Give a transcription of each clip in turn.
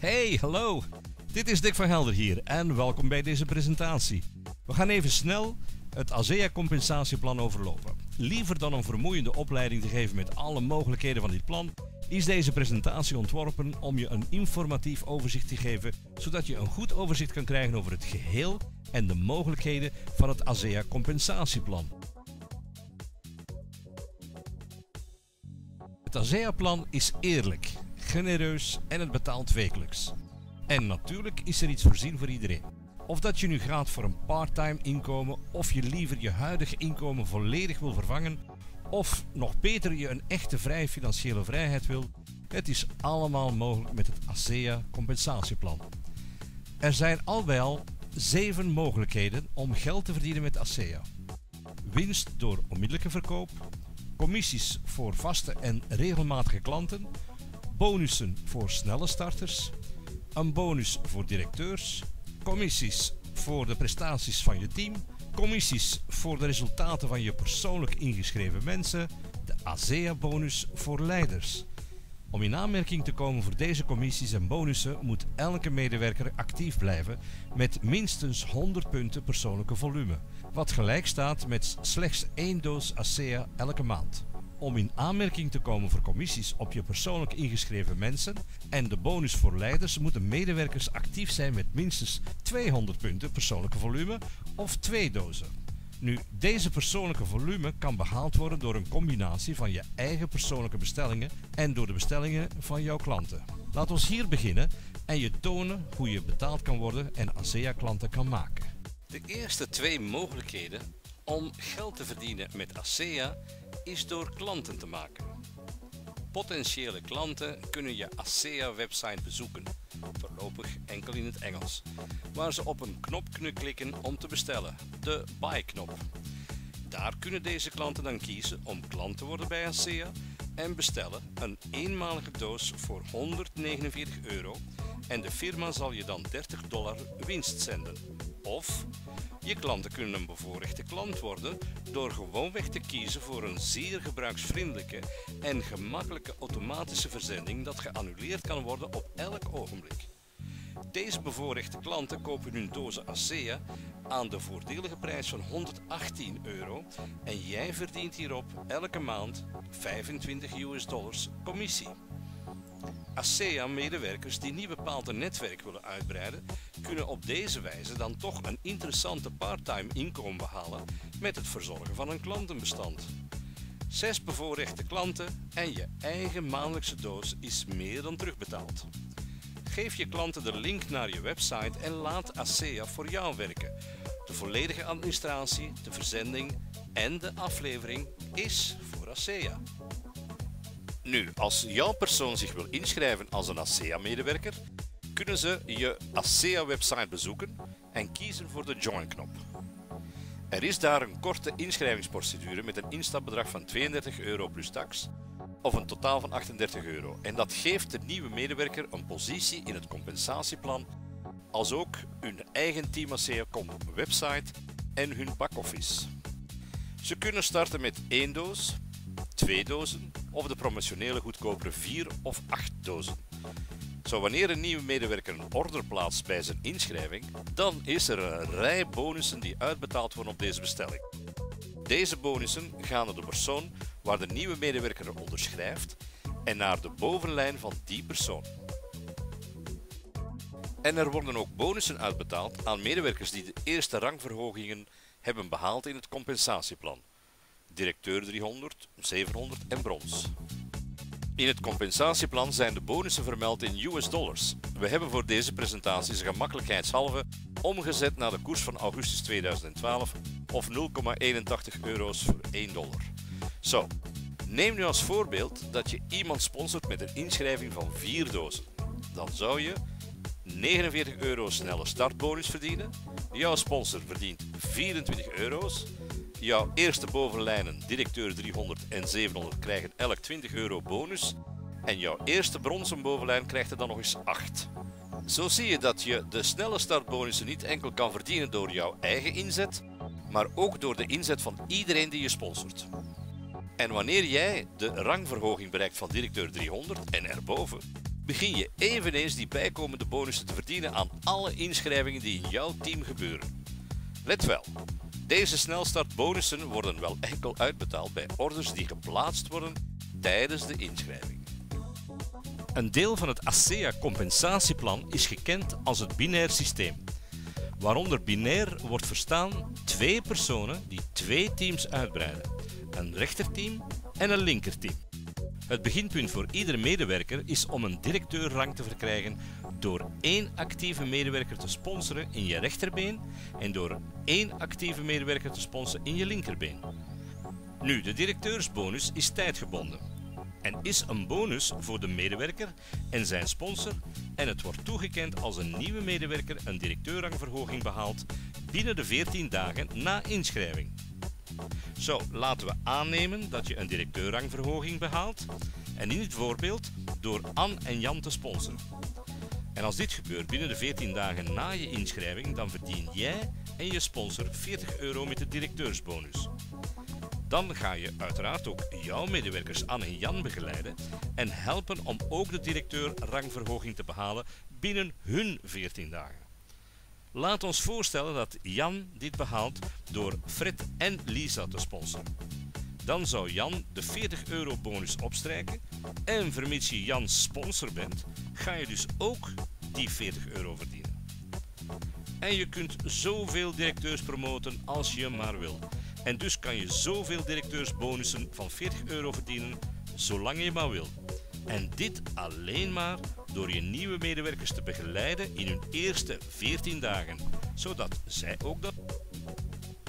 Hey, hallo! Dit is Dick van Helder hier en welkom bij deze presentatie. We gaan even snel het ASEA compensatieplan overlopen. Liever dan een vermoeiende opleiding te geven met alle mogelijkheden van dit plan, is deze presentatie ontworpen om je een informatief overzicht te geven, zodat je een goed overzicht kan krijgen over het geheel en de mogelijkheden van het ASEA Het ASEA-plan is eerlijk, genereus en het betaalt wekelijks. En natuurlijk is er iets voorzien voor iedereen. Of dat je nu gaat voor een part-time inkomen, of je liever je huidige inkomen volledig wil vervangen, of nog beter je een echte vrije financiële vrijheid wil, het is allemaal mogelijk met het ASEA compensatieplan. Er zijn al bij al zeven mogelijkheden om geld te verdienen met ASEA. Winst door onmiddellijke verkoop, commissies voor vaste en regelmatige klanten, bonussen voor snelle starters, een bonus voor directeurs, commissies voor de prestaties van je team, commissies voor de resultaten van je persoonlijk ingeschreven mensen, de ASEA-bonus voor leiders. Om in aanmerking te komen voor deze commissies en bonussen moet elke medewerker actief blijven met minstens 100 punten persoonlijke volume, wat gelijk staat met slechts één doos ASEA elke maand. Om in aanmerking te komen voor commissies op je persoonlijk ingeschreven mensen en de bonus voor leiders moeten medewerkers actief zijn met minstens 200 punten persoonlijke volume of twee dozen. Nu, deze persoonlijke volume kan behaald worden door een combinatie van je eigen persoonlijke bestellingen en door de bestellingen van jouw klanten. Laat ons hier beginnen en je tonen hoe je betaald kan worden en ASEA-klanten kan maken. De eerste twee mogelijkheden om geld te verdienen met ASEA is door klanten te maken. Potentiële klanten kunnen je ASEA-website bezoeken, voorlopig enkel in het Engels, waar ze op een knop kunnen klikken om te bestellen, de Buy-knop. Daar kunnen deze klanten dan kiezen om klant te worden bij ASEA en bestellen een eenmalige doos voor 149 euro en de firma zal je dan 30 dollar winst zenden. Of je klanten kunnen een bevoorrechte klant worden door gewoonweg te kiezen voor een zeer gebruiksvriendelijke en gemakkelijke automatische verzending dat geannuleerd kan worden op elk ogenblik. Deze bevoorrechte klanten kopen hun dozen ASEA aan de voordelige prijs van 118 euro en jij verdient hierop elke maand 25 US dollars commissie. ASEA-medewerkers die niet bepaald een netwerk willen uitbreiden, kunnen op deze wijze dan toch een interessante parttime inkomen behalen met het verzorgen van een klantenbestand. Zes bevoorrechte klanten en je eigen maandelijkse doos is meer dan terugbetaald. Geef je klanten de link naar je website en laat ASEA voor jou werken. De volledige administratie, de verzending en de aflevering is voor ASEA. Nu, als jouw persoon zich wil inschrijven als een ASEA-medewerker, kunnen ze je ASEA-website bezoeken en kiezen voor de Join-knop. Er is daar een korte inschrijvingsprocedure met een instapbedrag van 32 euro plus tax of een totaal van 38 euro. En dat geeft de nieuwe medewerker een positie in het compensatieplan, als ook hun eigen Team ASEA.com website en hun backoffice. Ze kunnen starten met één doos, twee dozen of de promotionele goedkopere 4 of 8 dozen. Zo wanneer een nieuwe medewerker een order plaatst bij zijn inschrijving, dan is er een rij bonussen die uitbetaald worden op deze bestelling. Deze bonussen gaan naar de persoon waar de nieuwe medewerker onderschrijft en naar de bovenlijn van die persoon. En er worden ook bonussen uitbetaald aan medewerkers die de eerste rangverhogingen hebben behaald in het compensatieplan directeur 300, 700 en brons. In het compensatieplan zijn de bonussen vermeld in US dollars. We hebben voor deze presentatie gemakkelijkheidshalve omgezet naar de koers van augustus 2012 of 0,81 euro's voor 1 dollar. Zo, neem nu als voorbeeld dat je iemand sponsort met een inschrijving van 4 dozen. Dan zou je 49 euro snelle startbonus verdienen. Jouw sponsor verdient 24 euro's Jouw eerste bovenlijnen, directeur 300 en 700, krijgen elk 20 euro bonus. En jouw eerste bronzen bovenlijn krijgt er dan nog eens 8. Zo zie je dat je de snelle startbonussen niet enkel kan verdienen door jouw eigen inzet, maar ook door de inzet van iedereen die je sponsort. En wanneer jij de rangverhoging bereikt van directeur 300 en erboven, begin je eveneens die bijkomende bonussen te verdienen aan alle inschrijvingen die in jouw team gebeuren. Let wel, deze snelstartbonussen worden wel enkel uitbetaald bij orders die geplaatst worden tijdens de inschrijving. Een deel van het ASEA compensatieplan is gekend als het binair systeem. Waaronder binair wordt verstaan twee personen die twee teams uitbreiden. Een rechterteam en een linkerteam. Het beginpunt voor iedere medewerker is om een directeurrang te verkrijgen door één actieve medewerker te sponsoren in je rechterbeen en door één actieve medewerker te sponsoren in je linkerbeen. Nu, de directeursbonus is tijdgebonden en is een bonus voor de medewerker en zijn sponsor en het wordt toegekend als een nieuwe medewerker een directeurrangverhoging behaalt binnen de 14 dagen na inschrijving. Zo, laten we aannemen dat je een directeurrangverhoging behaalt en in het voorbeeld door Anne en Jan te sponsoren. En als dit gebeurt binnen de 14 dagen na je inschrijving, dan verdien jij en je sponsor 40 euro met de directeursbonus. Dan ga je uiteraard ook jouw medewerkers Anne en Jan begeleiden en helpen om ook de directeur rangverhoging te behalen binnen hun 14 dagen. Laat ons voorstellen dat Jan dit behaalt door Fred en Lisa te sponsoren. Dan zou Jan de 40 euro bonus opstrijken en vermits je Jans sponsor bent, ga je dus ook die 40 euro verdienen. En je kunt zoveel directeurs promoten als je maar wil. En dus kan je zoveel directeursbonussen van 40 euro verdienen, zolang je maar wil. En dit alleen maar door je nieuwe medewerkers te begeleiden in hun eerste 14 dagen, zodat zij ook dat.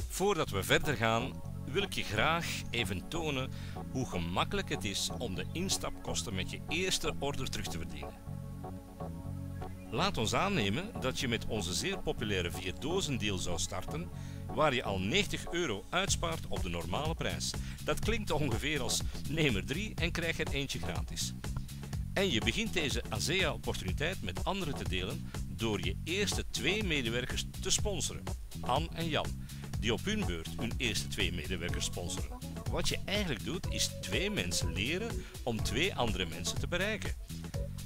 Voordat we verder gaan, wil ik je graag even tonen hoe gemakkelijk het is om de instapkosten met je eerste order terug te verdienen. Laat ons aannemen dat je met onze zeer populaire 4 dozen deal zou starten waar je al 90 euro uitspaart op de normale prijs. Dat klinkt ongeveer als neem er 3 en krijg er eentje gratis. En je begint deze ASEA-opportuniteit met anderen te delen door je eerste twee medewerkers te sponsoren, Anne en Jan, die op hun beurt hun eerste twee medewerkers sponsoren. Wat je eigenlijk doet is twee mensen leren om twee andere mensen te bereiken.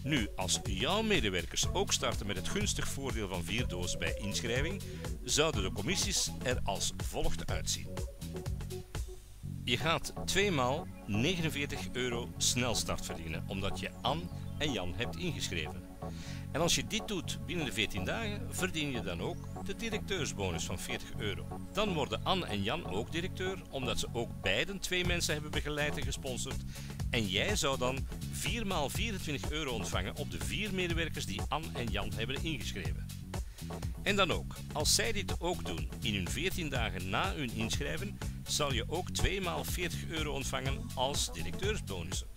Nu, als jouw medewerkers ook starten met het gunstig voordeel van vier dozen bij inschrijving, zouden de commissies er als volgt uitzien. Je gaat tweemaal 49 euro snelstart verdienen, omdat je Anne en Jan hebt ingeschreven. En als je dit doet binnen de 14 dagen, verdien je dan ook de directeursbonus van 40 euro. Dan worden Anne en Jan ook directeur, omdat ze ook beiden twee mensen hebben begeleid en gesponsord. En jij zou dan 4 maal 24 euro ontvangen op de vier medewerkers die Anne en Jan hebben ingeschreven. En dan ook, als zij dit ook doen in hun 14 dagen na hun inschrijven, zal je ook 2 maal 40 euro ontvangen als directeursbonussen.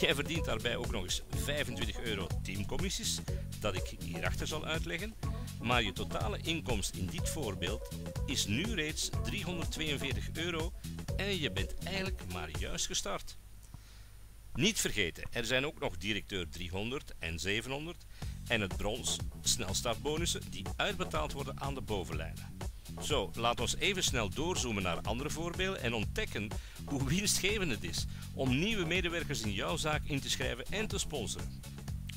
Jij verdient daarbij ook nog eens 25 euro teamcommissies, dat ik hierachter zal uitleggen, maar je totale inkomst in dit voorbeeld is nu reeds 342 euro en je bent eigenlijk maar juist gestart. Niet vergeten, er zijn ook nog directeur 300 en 700 en het brons snelstartbonussen die uitbetaald worden aan de bovenlijnen. Zo, laat ons even snel doorzoomen naar andere voorbeelden en ontdekken hoe winstgevend het is om nieuwe medewerkers in jouw zaak in te schrijven en te sponsoren.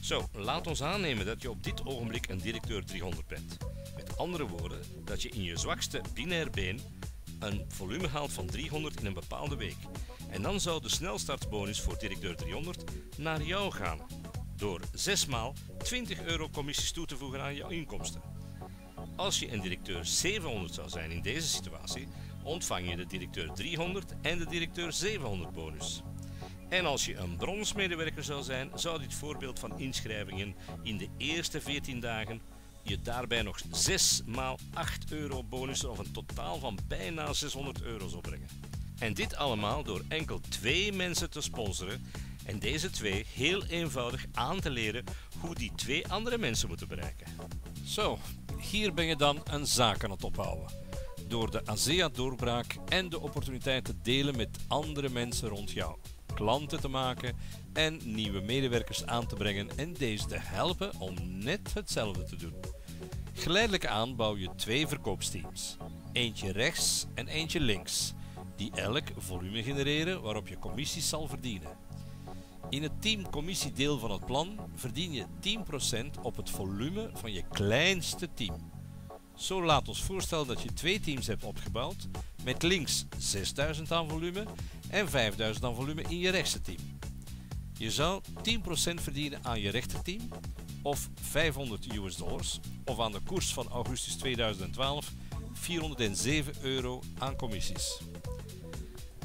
Zo, laat ons aannemen dat je op dit ogenblik een directeur 300 bent. Met andere woorden, dat je in je zwakste binair been een volume haalt van 300 in een bepaalde week. En dan zou de snelstartbonus voor directeur 300 naar jou gaan. Door 6 maal 20 euro commissies toe te voegen aan jouw inkomsten. Als je een directeur 700 zou zijn in deze situatie, ontvang je de directeur 300 en de directeur 700 bonus. En als je een bronsmedewerker zou zijn, zou dit voorbeeld van inschrijvingen in de eerste 14 dagen je daarbij nog 6 maal 8 euro bonussen of een totaal van bijna 600 euro's opbrengen. En dit allemaal door enkel twee mensen te sponsoren en deze twee heel eenvoudig aan te leren hoe die twee andere mensen moeten bereiken. Zo, hier ben je dan een zaak aan het opbouwen. Door de ASEA-doorbraak en de opportuniteit te delen met andere mensen rond jou. Klanten te maken en nieuwe medewerkers aan te brengen en deze te helpen om net hetzelfde te doen. Geleidelijk aan bouw je twee verkoopsteams. Eentje rechts en eentje links. die elk volume genereren waarop je commissies zal verdienen. In het teamcommissiedeel van het plan verdien je 10% op het volume van je kleinste team. Zo laat ons voorstellen dat je twee teams hebt opgebouwd met links 6000 aan volume en 5000 aan volume in je rechtse team. Je zou 10% verdienen aan je rechterteam of 500 US dollars of aan de koers van augustus 2012 407 euro aan commissies.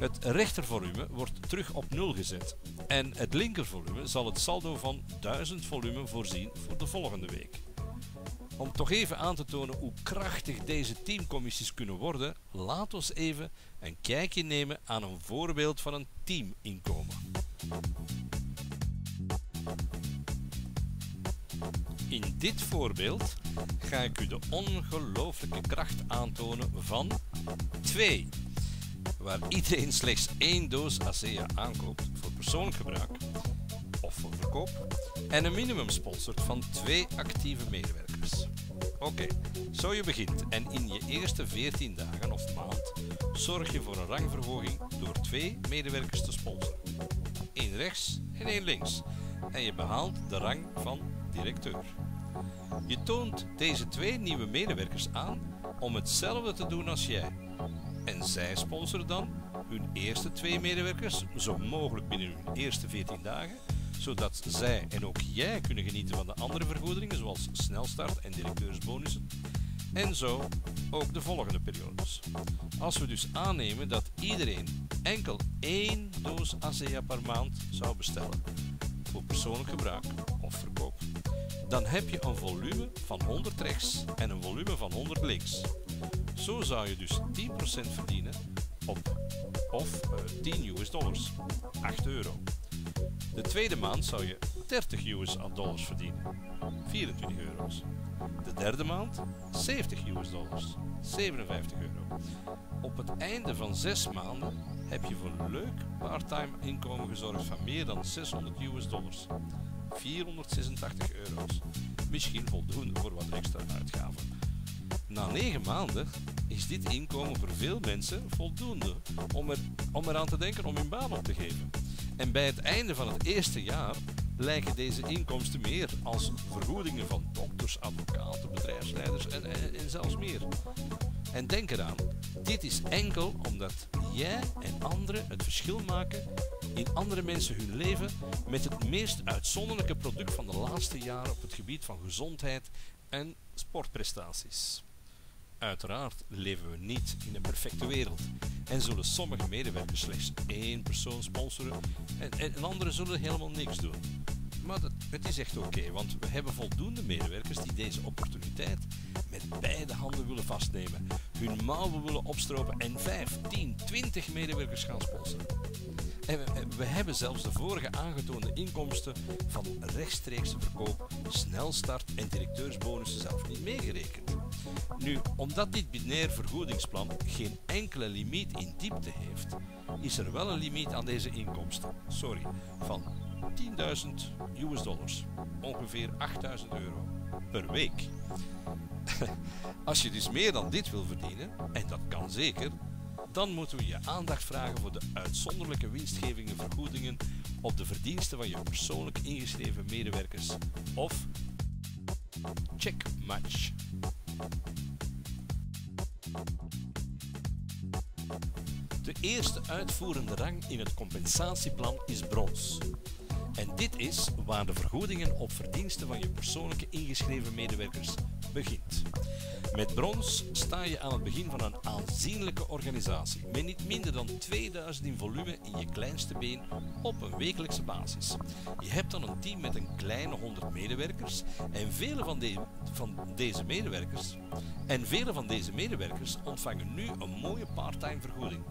Het rechtervolume wordt terug op 0 gezet en het linkervolume zal het saldo van 1000 volume voorzien voor de volgende week. Om toch even aan te tonen hoe krachtig deze teamcommissies kunnen worden, laat ons even een kijkje nemen aan een voorbeeld van een teaminkomen. In dit voorbeeld ga ik u de ongelooflijke kracht aantonen van 2, waar iedereen slechts één doos ASEA aankoopt persoonlijk gebruik of voor verkoop en een minimum sponsort van twee actieve medewerkers. Oké, zo je begint en in je eerste 14 dagen of maand zorg je voor een rangverhoging door twee medewerkers te sponsoren. Eén rechts en één links en je behaalt de rang van directeur. Je toont deze twee nieuwe medewerkers aan om hetzelfde te doen als jij. En zij sponsoren dan hun eerste twee medewerkers, zo mogelijk binnen hun eerste 14 dagen, zodat zij en ook jij kunnen genieten van de andere vergoedingen, zoals snelstart en directeursbonussen. En zo ook de volgende periodes. Als we dus aannemen dat iedereen enkel één doos ASEA per maand zou bestellen, voor persoonlijk gebruik of verkoop, dan heb je een volume van 100 rechts en een volume van 100 links. Zo zou je dus 10% verdienen op of uh, 10 US dollars, 8 euro. De tweede maand zou je 30 US dollars verdienen, 24 euro's. De derde maand 70 US dollars, 57 euro. Op het einde van 6 maanden heb je voor een leuk parttime inkomen gezorgd van meer dan 600 US dollars. 486 euro's. Misschien voldoende voor wat extra uitgaven. Na 9 maanden is dit inkomen voor veel mensen voldoende om, er, om eraan te denken om hun baan op te geven. En bij het einde van het eerste jaar lijken deze inkomsten meer als vergoedingen van dokters, advocaten, bedrijfsleiders en, en, en zelfs meer. En denk eraan, dit is enkel omdat jij en anderen het verschil maken in andere mensen hun leven met het meest uitzonderlijke product van de laatste jaren op het gebied van gezondheid en sportprestaties. Uiteraard leven we niet in een perfecte wereld en zullen sommige medewerkers slechts één persoon sponsoren en, en anderen zullen helemaal niks doen. Maar het is echt oké, want we hebben voldoende medewerkers die deze opportuniteit met beide handen willen vastnemen, hun mouwen willen opstropen en 5, 10, 20 medewerkers gaan sponsoren. We, we, hebben zelfs de vorige aangetoonde inkomsten van rechtstreekse verkoop, snelstart en directeursbonussen zelf niet meegerekend. Nu, omdat dit binair vergoedingsplan geen enkele limiet in diepte heeft, is er wel een limiet aan deze inkomsten. Sorry, van 10.000 US dollars, ongeveer 8.000 euro per week. Als je dus meer dan dit wil verdienen, en dat kan zeker, dan moeten we je aandacht vragen voor de uitzonderlijke winstgevingen vergoedingen op de verdiensten van je persoonlijk ingeschreven medewerkers of checkmatch. De eerste uitvoerende rang in het compensatieplan is brons. En dit is waar de vergoedingen op verdiensten van je persoonlijke ingeschreven medewerkers begint. Met brons sta je aan het begin van een aanzienlijke organisatie met niet minder dan 2000 in volume in je kleinste been op een wekelijkse basis. Je hebt dan een team met een kleine 100 medewerkers en vele van, van deze medewerkers en vele van deze medewerkers ontvangen nu een mooie parttime vergoeding.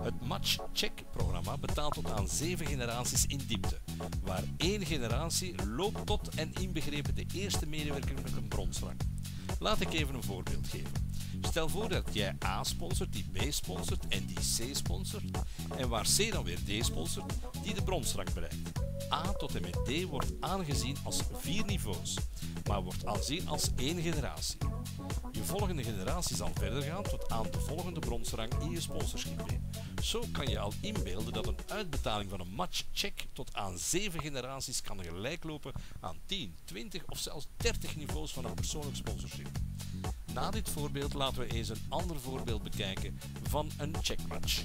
Het Match Check programma betaalt tot aan 7 generaties in diepte, waar één generatie loopt tot en inbegrepen de eerste medewerker met een bronsrang. Laat ik even een voorbeeld geven. Stel voor dat jij A sponsort, die B sponsort en die C sponsort. En waar C dan weer D sponsort, die de bronsrang bereikt. A tot en met D wordt aangezien als vier niveaus, maar wordt aanzien als één generatie. Je volgende generatie zal verder gaan tot aan de volgende bronsrang in je sponsorship. Zo kan je al inbeelden dat een uitbetaling van een matchcheck tot aan 7 generaties kan gelijklopen aan 10, 20 of zelfs 30 niveaus van een persoonlijk sponsorship. Na dit voorbeeld laten we eens een ander voorbeeld bekijken van een checkmatch.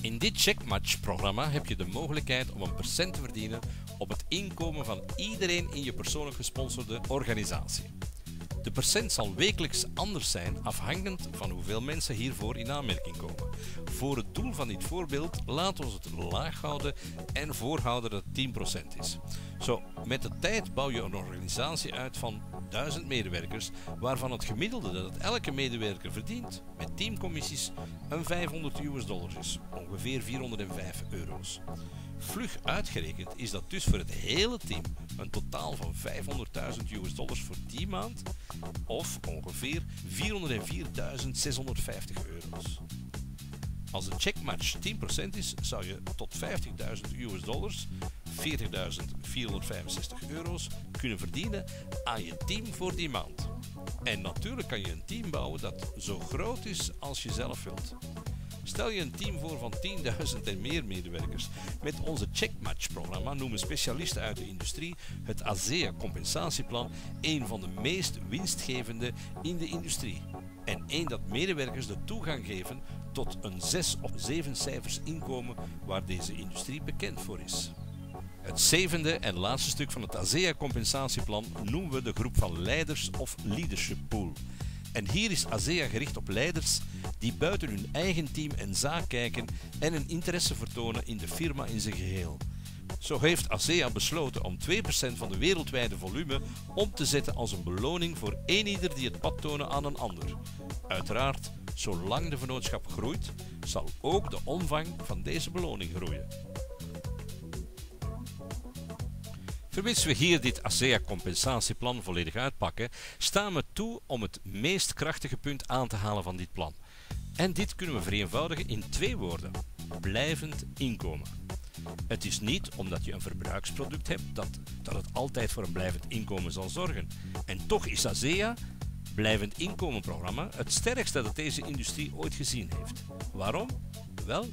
In dit checkmatch-programma heb je de mogelijkheid om een percent te verdienen op het inkomen van iedereen in je persoonlijk gesponsorde organisatie. De percent zal wekelijks anders zijn afhankend van hoeveel mensen hiervoor in aanmerking komen. Voor het doel van dit voorbeeld laten we het laag houden en voorhouden dat het 10% is. Zo, met de tijd bouw je een organisatie uit van 1000 medewerkers, waarvan het gemiddelde dat elke medewerker verdient met teamcommissies een 500 US dollars is, ongeveer 405 euro's. Vlug uitgerekend is dat dus voor het hele team een totaal van 500.000 US dollars voor die maand of ongeveer 404.650 euro's. Als de checkmatch 10% is, zou je tot 50.000 US dollars, 40.465 euro's, kunnen verdienen aan je team voor die maand. En natuurlijk kan je een team bouwen dat zo groot is als je zelf wilt. Stel je een team voor van 10.000 en meer medewerkers. Met onze Checkmatch-programma noemen specialisten uit de industrie het ASEA compensatieplan een van de meest winstgevende in de industrie. En één dat medewerkers de toegang geven tot een 6 of 7 cijfers inkomen waar deze industrie bekend voor is. Het zevende en laatste stuk van het ASEA compensatieplan noemen we de groep van leiders of leadership pool. En hier is ASEA gericht op leiders die buiten hun eigen team en zaak kijken en een interesse vertonen in de firma in zijn geheel. Zo heeft ASEA besloten om 2% van de wereldwijde volume om te zetten als een beloning voor een ieder die het pad tonen aan een ander. Uiteraard, zolang de vennootschap groeit, zal ook de omvang van deze beloning groeien. Vermits we hier dit ASEA-compensatieplan volledig uitpakken, staan we toe om het meest krachtige punt aan te halen van dit plan. En dit kunnen we vereenvoudigen in twee woorden: blijvend inkomen. Het is niet omdat je een verbruiksproduct hebt dat, dat het altijd voor een blijvend inkomen zal zorgen. En toch is ASEA, blijvend inkomenprogramma, het sterkste dat deze industrie ooit gezien heeft. Waarom? Wel,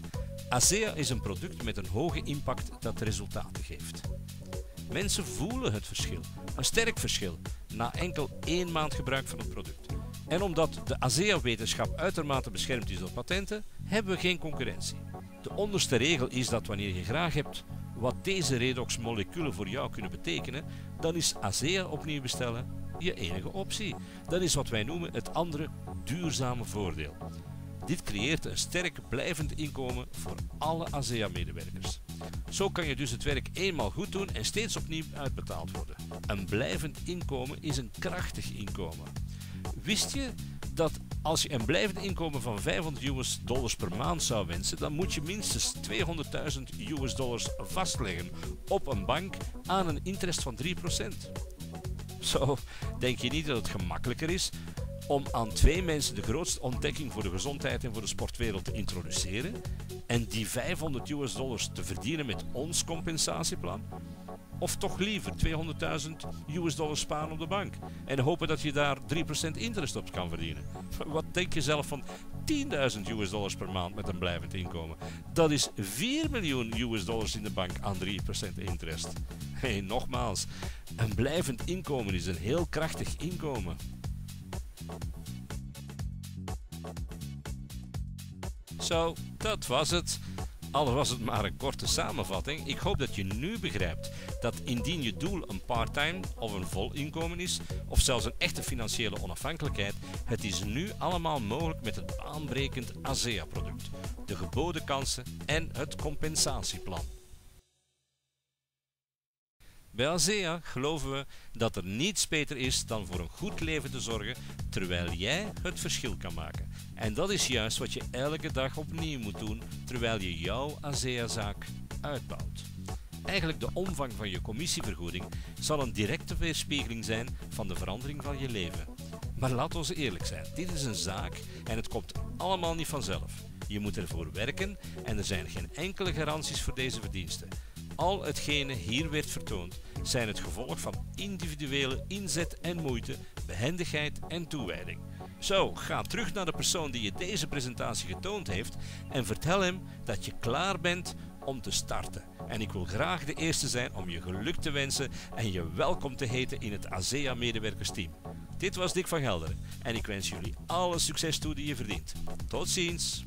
ASEA is een product met een hoge impact dat resultaten geeft. Mensen voelen het verschil, een sterk verschil, na enkel één maand gebruik van het product. En omdat de ASEA-wetenschap uitermate beschermd is door patenten, hebben we geen concurrentie. De onderste regel is dat wanneer je graag hebt wat deze redox-moleculen voor jou kunnen betekenen, dan is ASEA opnieuw bestellen je enige optie. Dat is wat wij noemen het andere duurzame voordeel. Dit creëert een sterk blijvend inkomen voor alle ASEA-medewerkers. Zo kan je dus het werk eenmaal goed doen en steeds opnieuw uitbetaald worden. Een blijvend inkomen is een krachtig inkomen. Wist je dat als je een blijvend inkomen van 500 US dollars per maand zou wensen, dan moet je minstens 200.000 US dollars vastleggen op een bank aan een interest van 3%. Zo denk je niet dat het gemakkelijker is om aan twee mensen de grootste ontdekking voor de gezondheid en voor de sportwereld te introduceren en die 500 US dollars te verdienen met ons compensatieplan? Of toch liever 200.000 US dollars sparen op de bank en hopen dat je daar 3% interest op kan verdienen? Wat denk je zelf van 10.000 US dollars per maand met een blijvend inkomen? Dat is 4 miljoen US dollars in de bank aan 3% interest. Hey, nogmaals, een blijvend inkomen is een heel krachtig inkomen. Zo, dat was het. Al was het maar een korte samenvatting, ik hoop dat je nu begrijpt dat indien je doel een part-time of een vol inkomen is, of zelfs een echte financiële onafhankelijkheid, het is nu allemaal mogelijk met het baanbrekend ASEA-product, de geboden kansen en het compensatieplan. Bij geloven we dat er niets beter is dan voor een goed leven te zorgen terwijl jij het verschil kan maken. En dat is juist wat je elke dag opnieuw moet doen terwijl je jouw ASEA-zaak uitbouwt. Eigenlijk de omvang van je commissievergoeding zal een directe weerspiegeling zijn van de verandering van je leven. Maar laat ons eerlijk zijn, dit is een zaak en het komt allemaal niet vanzelf. Je moet ervoor werken en er zijn geen enkele garanties voor deze verdiensten. Al hetgene hier werd vertoond zijn het gevolg van individuele inzet en moeite, behendigheid en toewijding. Zo, ga terug naar de persoon die je deze presentatie getoond heeft en vertel hem dat je klaar bent om te starten. En ik wil graag de eerste zijn om je geluk te wensen en je welkom te heten in het ASEA medewerkersteam. Dit was Dick van Gelderen en ik wens jullie alle succes toe die je verdient. Tot ziens!